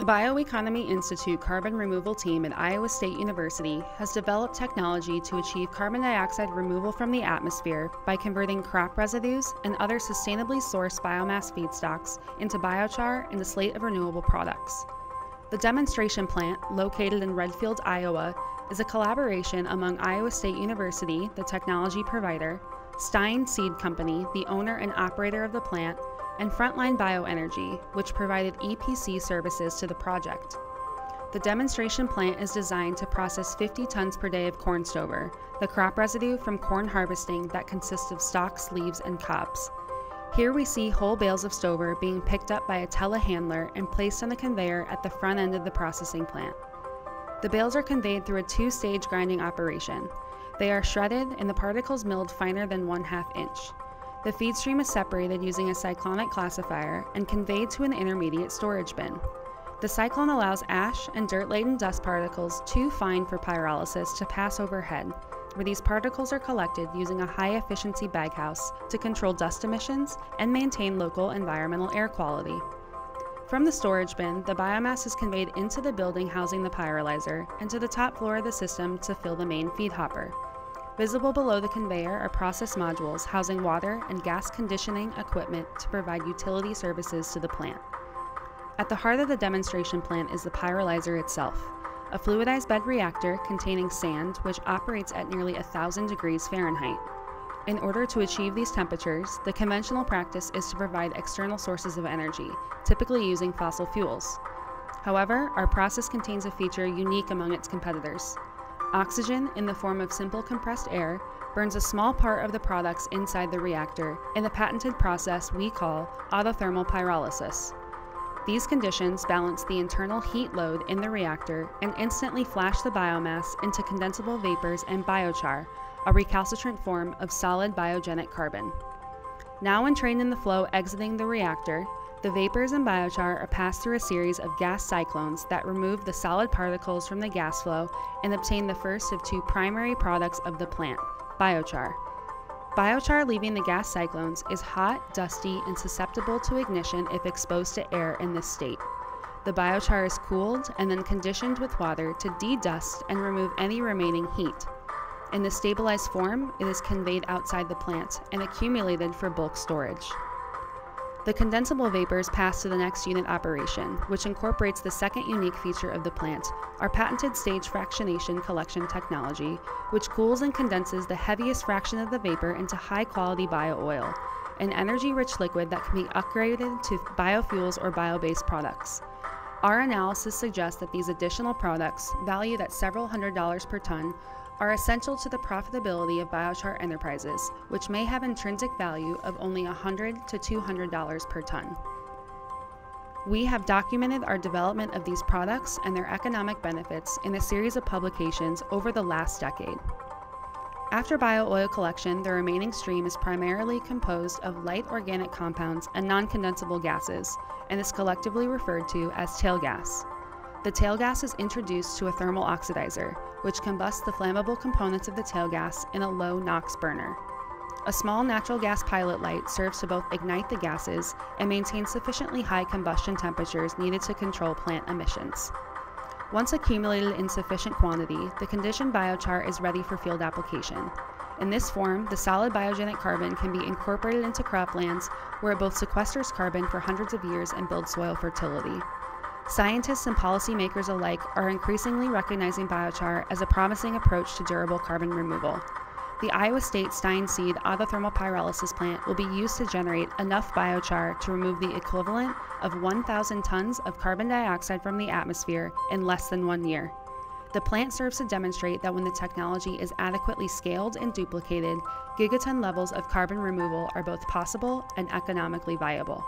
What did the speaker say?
The Bioeconomy Institute carbon removal team at Iowa State University has developed technology to achieve carbon dioxide removal from the atmosphere by converting crop residues and other sustainably sourced biomass feedstocks into biochar and a slate of renewable products. The demonstration plant, located in Redfield, Iowa, is a collaboration among Iowa State University, the technology provider, Stine Seed Company, the owner and operator of the plant, and Frontline Bioenergy, which provided EPC services to the project. The demonstration plant is designed to process 50 tons per day of corn stover, the crop residue from corn harvesting that consists of stalks, leaves, and cobs. Here we see whole bales of stover being picked up by a telehandler and placed on the conveyor at the front end of the processing plant. The bales are conveyed through a two stage grinding operation. They are shredded and the particles milled finer than one half inch. The feed stream is separated using a cyclonic classifier and conveyed to an intermediate storage bin. The cyclone allows ash and dirt laden dust particles too fine for pyrolysis to pass overhead, where these particles are collected using a high efficiency baghouse to control dust emissions and maintain local environmental air quality. From the storage bin, the biomass is conveyed into the building housing the pyrolyzer and to the top floor of the system to fill the main feed hopper. Visible below the conveyor are process modules housing water and gas conditioning equipment to provide utility services to the plant. At the heart of the demonstration plant is the pyrolyzer itself, a fluidized bed reactor containing sand which operates at nearly 1000 degrees Fahrenheit. In order to achieve these temperatures, the conventional practice is to provide external sources of energy, typically using fossil fuels. However, our process contains a feature unique among its competitors. Oxygen, in the form of simple compressed air, burns a small part of the products inside the reactor in the patented process we call autothermal pyrolysis. These conditions balance the internal heat load in the reactor and instantly flash the biomass into condensable vapors and biochar, a recalcitrant form of solid biogenic carbon. Now entrained in the flow exiting the reactor, the vapors and biochar are passed through a series of gas cyclones that remove the solid particles from the gas flow and obtain the first of two primary products of the plant, biochar. Biochar leaving the gas cyclones is hot, dusty, and susceptible to ignition if exposed to air in this state. The biochar is cooled and then conditioned with water to de-dust and remove any remaining heat. In the stabilized form, it is conveyed outside the plant and accumulated for bulk storage. The condensable vapors pass to the next unit operation, which incorporates the second unique feature of the plant, our patented stage fractionation collection technology, which cools and condenses the heaviest fraction of the vapor into high quality bio-oil, an energy rich liquid that can be upgraded to biofuels or bio based products. Our analysis suggests that these additional products, valued at several hundred dollars per ton, are essential to the profitability of biochar enterprises, which may have intrinsic value of only 100 to $200 per ton. We have documented our development of these products and their economic benefits in a series of publications over the last decade. After bio-oil collection, the remaining stream is primarily composed of light organic compounds and non-condensable gases, and is collectively referred to as tail gas. The tail gas is introduced to a thermal oxidizer, which combusts the flammable components of the tail gas in a low NOx burner. A small natural gas pilot light serves to both ignite the gases and maintain sufficiently high combustion temperatures needed to control plant emissions. Once accumulated in sufficient quantity, the conditioned biochar is ready for field application. In this form, the solid biogenic carbon can be incorporated into croplands where it both sequesters carbon for hundreds of years and builds soil fertility. Scientists and policymakers alike are increasingly recognizing biochar as a promising approach to durable carbon removal. The Iowa State Stine Seed autothermal pyrolysis plant will be used to generate enough biochar to remove the equivalent of 1,000 tons of carbon dioxide from the atmosphere in less than one year. The plant serves to demonstrate that when the technology is adequately scaled and duplicated, gigaton levels of carbon removal are both possible and economically viable.